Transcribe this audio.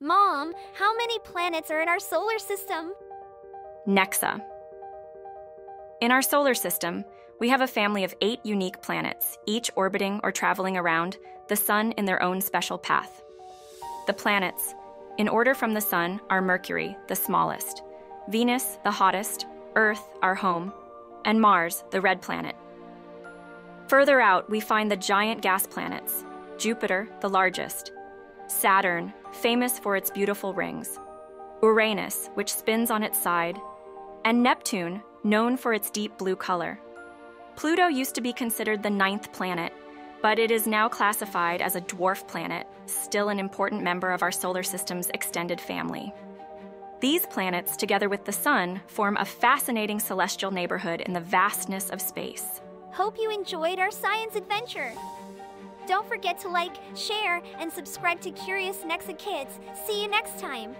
Mom, how many planets are in our solar system? Nexa. In our solar system, we have a family of eight unique planets, each orbiting or traveling around the Sun in their own special path. The planets, in order from the Sun, are Mercury, the smallest, Venus, the hottest, Earth, our home, and Mars, the red planet. Further out, we find the giant gas planets Jupiter, the largest, Saturn, famous for its beautiful rings, Uranus, which spins on its side, and Neptune, known for its deep blue color. Pluto used to be considered the ninth planet, but it is now classified as a dwarf planet, still an important member of our solar system's extended family. These planets, together with the Sun, form a fascinating celestial neighborhood in the vastness of space. Hope you enjoyed our science adventure. Don't forget to like, share, and subscribe to Curious Nexa Kidz. See you next time.